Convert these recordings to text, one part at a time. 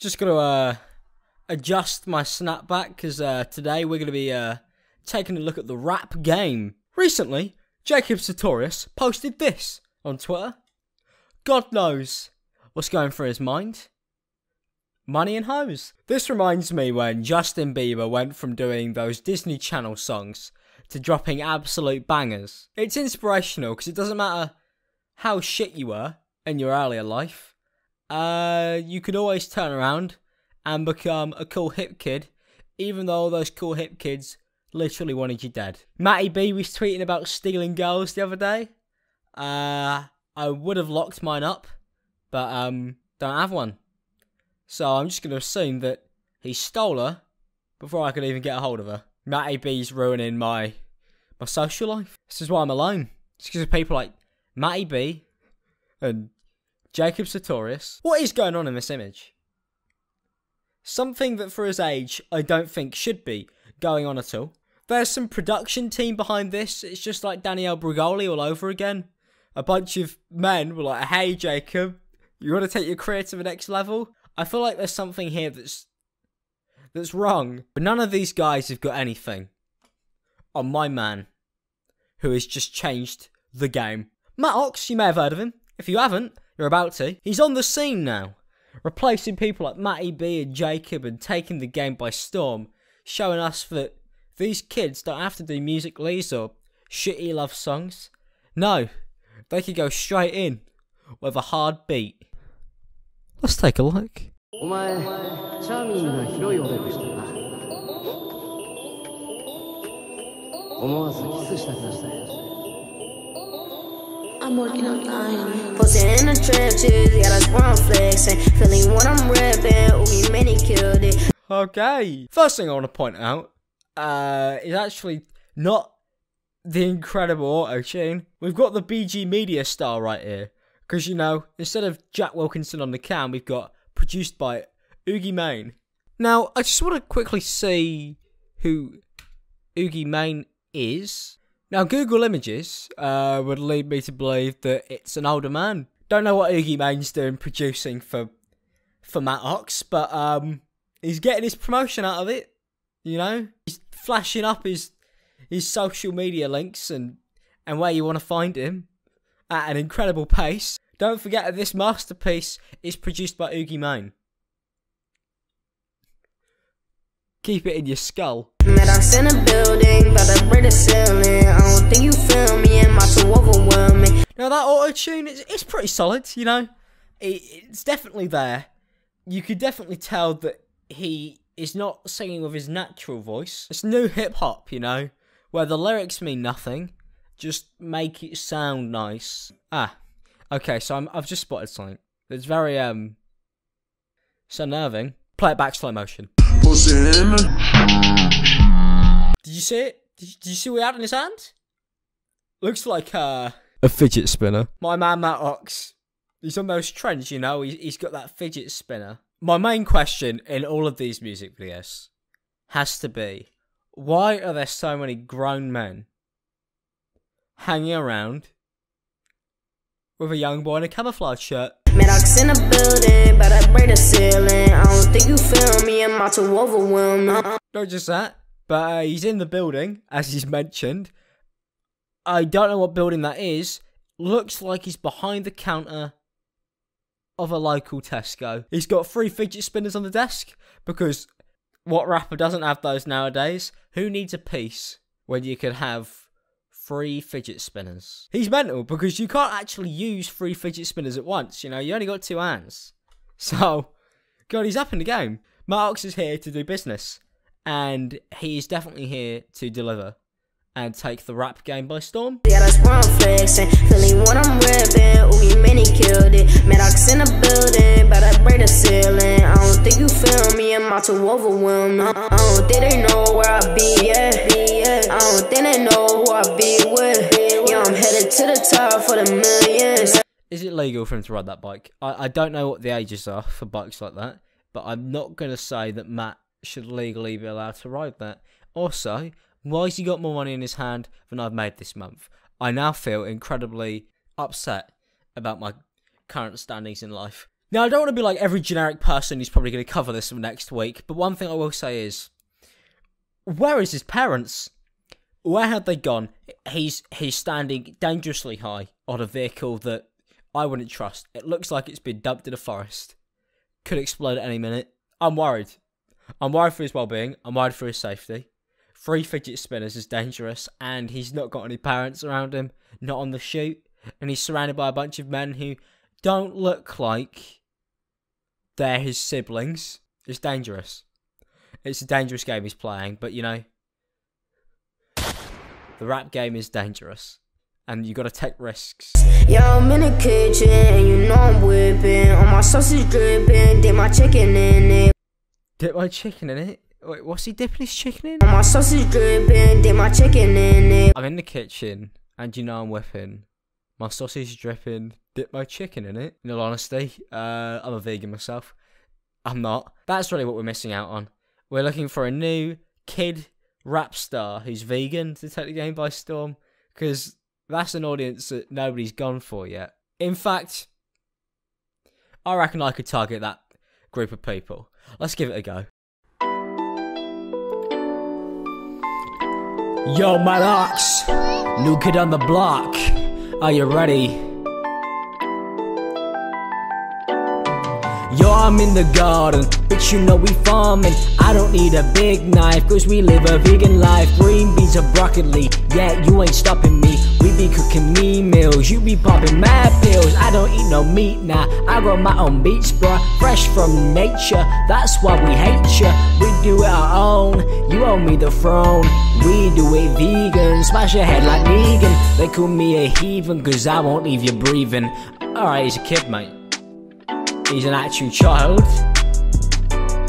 Just gonna uh, adjust my snapback because uh, today we're gonna be uh, taking a look at the rap game. Recently, Jacob Sartorius posted this on Twitter. God knows what's going through his mind. Money and hoes. This reminds me when Justin Bieber went from doing those Disney Channel songs to dropping absolute bangers. It's inspirational because it doesn't matter how shit you were in your earlier life uh, you could always turn around and become a cool hip kid, even though those cool hip kids literally wanted you dead. Matty B was tweeting about stealing girls the other day. Uh, I would have locked mine up, but um, don't have one. So I'm just going to assume that he stole her before I could even get a hold of her. Matty B's ruining my my social life. This is why I'm alone. It's because of people like Matty B and Jacob Sartorius. What is going on in this image? Something that for his age I don't think should be going on at all. There's some production team behind this. It's just like Danielle Bregoli all over again. A bunch of men were like, hey Jacob, you want to take your career to the next level? I feel like there's something here that's that's wrong. But none of these guys have got anything on my man, who has just changed the game. Matt Ox, you may have heard of him. If you haven't, they're about to. He's on the scene now, replacing people like Matty B and Jacob and taking the game by storm, showing us that these kids don't have to do musical.lys or shitty love songs. No, they could go straight in with a hard beat. Let's take a look. I'm working on dying. Posting in the trenches, that's where I'm flexing. Feeling what I'm ripping, ooh, many killed it. Okay. First thing I want to point out uh, is actually not the incredible auto tune. We've got the BG Media style right here. Because, you know, instead of Jack Wilkinson on the cam, we've got produced by Oogie Mane. Now, I just want to quickly see who Oogie Mane is. Now, Google Images uh, would lead me to believe that it's an older man. Don't know what Oogie Mane's doing producing for for Matt Ox, but um, he's getting his promotion out of it. You know, he's flashing up his his social media links and and where you want to find him at an incredible pace. Don't forget that this masterpiece is produced by Oogie Mane. Keep it in your skull. Met us in a building, but I break the ceiling. I don't think you feel me, and my too overwhelming. Now that auto tune, it's, it's pretty solid. You know, it, it's definitely there. You could definitely tell that he is not singing with his natural voice. It's new hip hop, you know, where the lyrics mean nothing, just make it sound nice. Ah, okay. So I'm, I've just spotted something. It's very um, so nerving. Play it back slow motion. Did you see it? Did you, did you see what he had in his hand? Looks like uh, a fidget spinner. My man Matt Ox, he's on those trends, you know. He's, he's got that fidget spinner. My main question in all of these music videos has to be, why are there so many grown men hanging around with a young boy in a camouflage shirt? Matt Ox in the building, but I break the ceiling. I don't think you feel me, I'm out to overwhelm. Not just that, but uh, he's in the building, as he's mentioned. I don't know what building that is. Looks like he's behind the counter of a local Tesco. He's got three fidget spinners on the desk because what rapper doesn't have those nowadays? Who needs a piece when you can have three fidget spinners. He's mental because you can't actually use three fidget spinners at once. You know, you only got two hands. So, God, he's up in the game. Marks is here to do business, and he's definitely here to deliver and take the rap game by storm. Yeah, that's where I'm flexing. Feeling what I'm ripping. Ooh, many killed it. Matt Ox in the building, but I break the ceiling. I don't think you feel me. I'm out to overwhelm. I don't think they know where I be, yeah. I don't think they know who I be with. Yeah, I'm headed to the top for the millions. Is it legal for him to ride that bike? I, I don't know what the ages are for bikes like that, but I'm not going to say that Matt should legally be allowed to ride that. Also, why has he got more money in his hand than I've made this month? I now feel incredibly upset about my current standings in life. Now, I don't want to be like every generic person who's probably going to cover this next week, but one thing I will say is, where is his parents? Where have they gone? He's he's standing dangerously high on a vehicle that I wouldn't trust. It looks like it's been dumped in a forest. Could explode at any minute. I'm worried. I'm worried for his well-being. I'm worried for his safety. Three fidget spinners is dangerous, and he's not got any parents around him, not on the shoot, and he's surrounded by a bunch of men who don't look like they're his siblings. It's dangerous. It's a dangerous game he's playing, but you know, the rap game is dangerous, and you got to take risks. Yeah, I'm in the kitchen, you know I'm whipping. All my sausage dripping, my chicken in it. Dip my chicken in it. Wait, what's he dipping his chicken in? My sausage dripping, dip my chicken in it. I'm in the kitchen, and you know I'm whipping. My sausage dripping, dip my chicken in it. In all honesty, uh, I'm a vegan myself. I'm not. That's really what we're missing out on. We're looking for a new kid rap star who's vegan to take the game by storm, because that's an audience that nobody's gone for yet. In fact, I reckon I could target that group of people. Let's give it a go. Yo, my Matt Ox, new kid on the block. Are you ready? Yo, I'm in the garden, bitch, you know we farming. I don't need a big knife, cause we live a vegan life. Green beans or broccoli, yeah, you ain't stopping me. Be cooking me meals, you be popping mad pills. I don't eat no meat now, I grow my own beets, bruh. Fresh from nature, that's why we hate ya. We do it our own, you owe me the throne. We do it vegan, smash your head like Negan. They call me a heathen, cause I won't leave you breathing. Alright, he's a kid, mate. He's an actual child.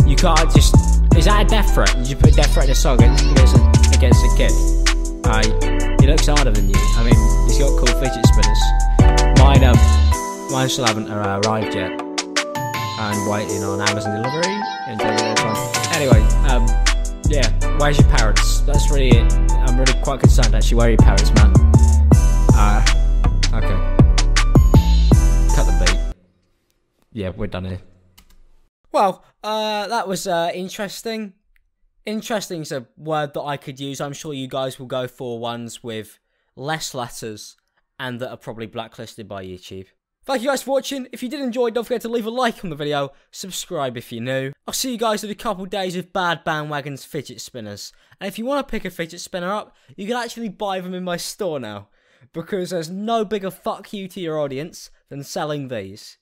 You can't just. Is that a death threat? You put death threat in a song against, against a kid. Alright, he looks harder than you. I mean, he's got cool fidget spinners. Mine, um, mine still haven't uh, arrived yet. I'm waiting on Amazon delivery. And. Anyway, um, yeah, where's your parents? That's really it. I'm really quite concerned actually. Where are your parents, man? Uh, okay. Cut the beat. Yeah, we're done here. Well, uh, that was uh, interesting. Interesting is a word that I could use. I'm sure you guys will go for ones with less letters and that are probably blacklisted by YouTube. Thank you guys for watching. If you did enjoy, don't forget to leave a like on the video, subscribe if you're new. I'll see you guys in a couple days with Bad Bandwagon's fidget spinners. And if you want to pick a fidget spinner up, you can actually buy them in my store now. Because there's no bigger fuck you to your audience than selling these.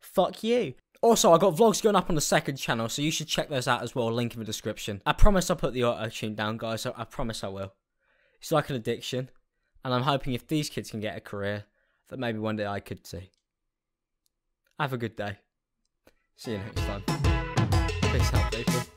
Fuck you. Also, I got vlogs going up on the second channel, so you should check those out as well. Link in the description. I promise I'll put the auto tune down, guys. I promise I will. It's like an addiction, and I'm hoping if these kids can get a career, that maybe one day I could too. Have a good day. See you next time. Peace out, people.